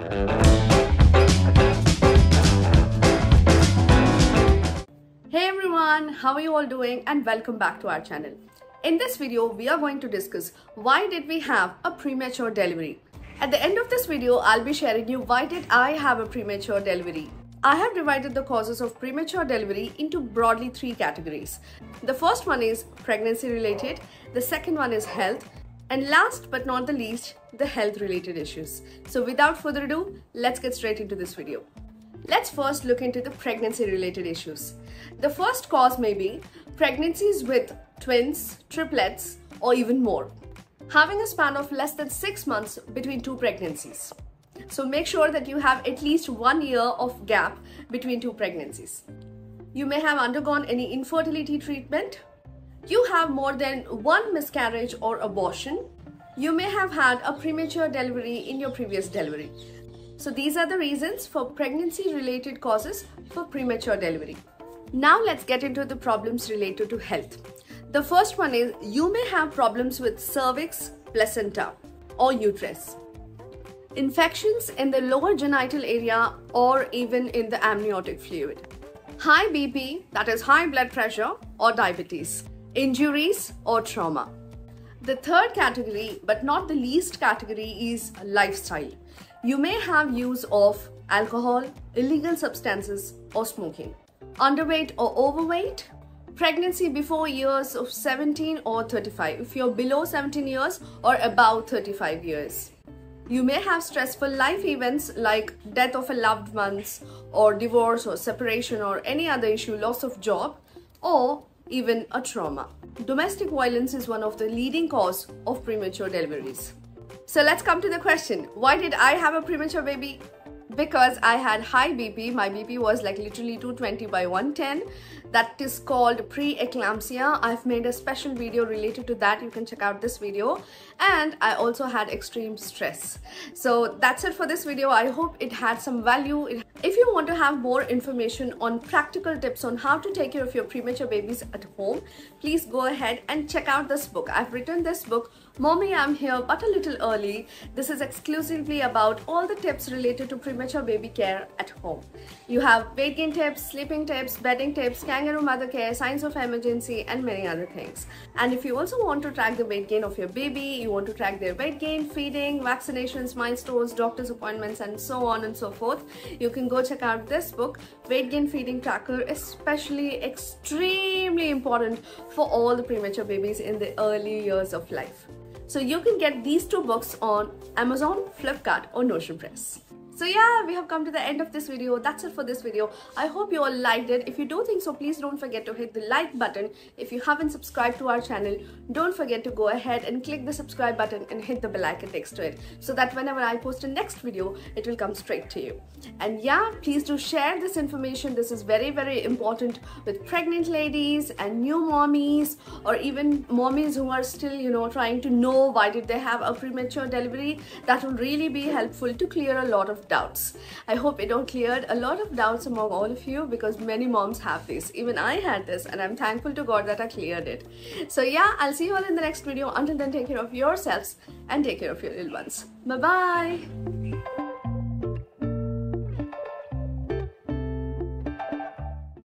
Hey everyone, how are you all doing and welcome back to our channel. In this video, we are going to discuss why did we have a premature delivery. At the end of this video, I'll be sharing you why did I have a premature delivery. I have divided the causes of premature delivery into broadly three categories. The first one is pregnancy related, the second one is health, and last but not the least, the health related issues. So without further ado, let's get straight into this video. Let's first look into the pregnancy related issues. The first cause may be pregnancies with twins, triplets, or even more. Having a span of less than six months between two pregnancies. So make sure that you have at least one year of gap between two pregnancies. You may have undergone any infertility treatment. You have more than one miscarriage or abortion. You may have had a premature delivery in your previous delivery. So these are the reasons for pregnancy related causes for premature delivery. Now let's get into the problems related to health. The first one is you may have problems with cervix, placenta or uterus. Infections in the lower genital area or even in the amniotic fluid. High BP, that is high blood pressure or diabetes. Injuries or trauma. The third category, but not the least category, is lifestyle. You may have use of alcohol, illegal substances, or smoking. Underweight or overweight, pregnancy before years of 17 or 35 if you're below 17 years or above 35 years. You may have stressful life events like death of a loved ones or divorce or separation or any other issue, loss of job or even a trauma. Domestic violence is one of the leading cause of premature deliveries. So let's come to the question. Why did I have a premature baby? Because I had high BP. My BP was like literally 220 by 110. That is called pre-eclampsia. I've made a special video related to that. You can check out this video. And I also had extreme stress. So that's it for this video. I hope it had some value. If you want to have more information on practical tips on how to take care of your premature babies at home, please go ahead and check out this book. I've written this book Mommy, I'm here but a little early. This is exclusively about all the tips related to premature baby care at home. You have weight gain tips, sleeping tips, bedding tips, kangaroo mother care, signs of emergency and many other things. And if you also want to track the weight gain of your baby, you want to track their weight gain, feeding, vaccinations, milestones, doctor's appointments and so on and so forth, you can go check out this book, Weight Gain Feeding Tracker, especially extremely important for all the premature babies in the early years of life. So you can get these two books on Amazon, Flipkart or Notion Press. So yeah, we have come to the end of this video. That's it for this video. I hope you all liked it. If you do think so, please don't forget to hit the like button. If you haven't subscribed to our channel, don't forget to go ahead and click the subscribe button and hit the bell icon next to it so that whenever I post a next video, it will come straight to you. And yeah, please do share this information. This is very, very important with pregnant ladies and new mommies or even mommies who are still, you know, trying to know why did they have a premature delivery. That will really be helpful to clear a lot of doubts. I hope it all cleared a lot of doubts among all of you because many moms have this. Even I had this and I'm thankful to God that I cleared it. So yeah, I'll see you all in the next video. Until then, take care of yourselves and take care of your little ones. Bye-bye.